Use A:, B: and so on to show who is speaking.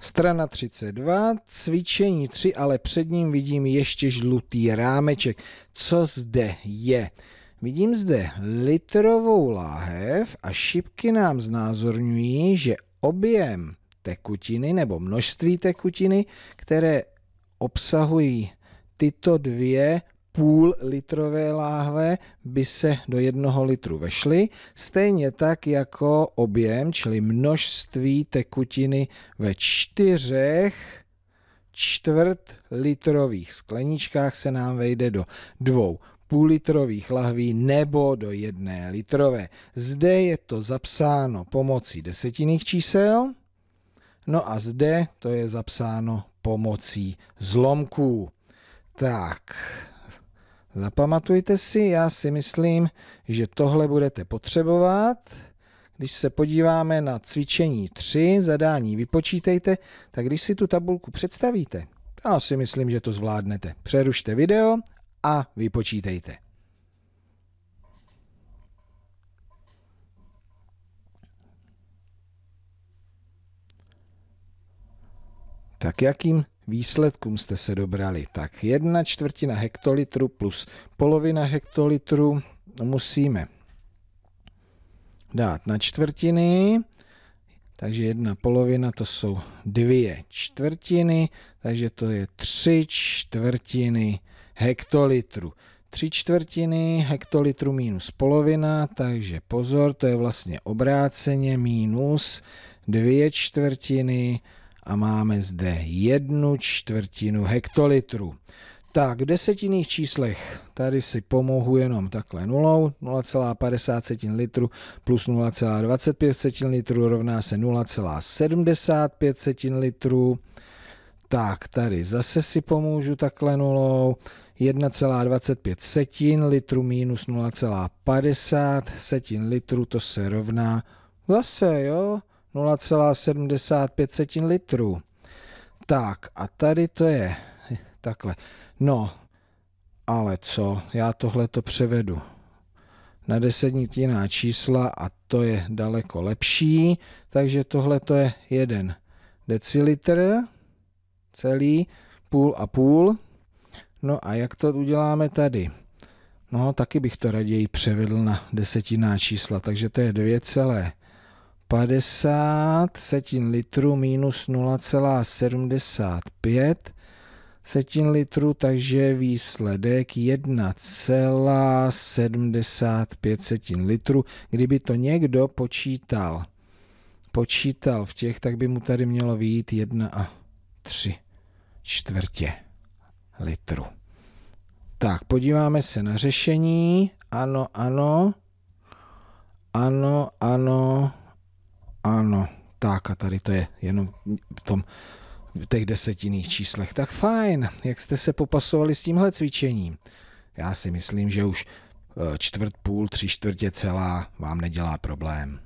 A: Strana 32, cvičení 3, ale před ním vidím ještě žlutý rámeček. Co zde je? Vidím zde litrovou láhev a šipky nám znázorňují, že objem tekutiny nebo množství tekutiny, které obsahují tyto dvě půl litrové láhve by se do jednoho litru vešly, stejně tak jako objem, čili množství tekutiny ve čtyřech čtvrt litrových skleničkách se nám vejde do dvou půllitrových lahví nebo do jedné litrové. Zde je to zapsáno pomocí desetinných čísel, no a zde to je zapsáno pomocí zlomků. Tak, zapamatujte si, já si myslím, že tohle budete potřebovat. Když se podíváme na cvičení 3, zadání vypočítejte, tak když si tu tabulku představíte, já si myslím, že to zvládnete. Přerušte video a vypočítejte. Tak jakým výsledkům jste se dobrali? Tak jedna čtvrtina hektolitru plus polovina hektolitru musíme dát na čtvrtiny, takže jedna polovina to jsou dvě čtvrtiny, takže to je tři čtvrtiny hektolitru. Tři čtvrtiny hektolitru minus polovina, takže pozor, to je vlastně obráceně minus dvě čtvrtiny a máme zde jednu čtvrtinu hektolitru. Tak, v desetinných číslech tady si pomohu jenom takhle nulou, 0,50 litru plus 0,25 litru rovná se 0,75 litru. Tak, tady zase si pomůžu takhle nulou, 1,25 setin litru minus 0,50 setin litru, to se rovná zase, jo, 0,75 setin litru. Tak a tady to je takhle. No, ale co, já tohle to převedu na desetininá čísla a to je daleko lepší, takže tohle to je jeden decilitr, celý, půl a půl, No a jak to uděláme tady? No, taky bych to raději převedl na desetiná čísla, takže to je 2,50 setin litru minus 0,75 setin litru, takže výsledek 1,75 setin litru. Kdyby to někdo počítal, počítal v těch, tak by mu tady mělo vyjít 1 a 3 čtvrtě litru. Tak, podíváme se na řešení. Ano, ano. Ano, ano, ano. Tak a tady to je jenom v tom v těch desetinných číslech. Tak fajn, jak jste se popasovali s tímhle cvičením. Já si myslím, že už eh, čtvrt, půl, tři čtvrtě celá vám nedělá problém.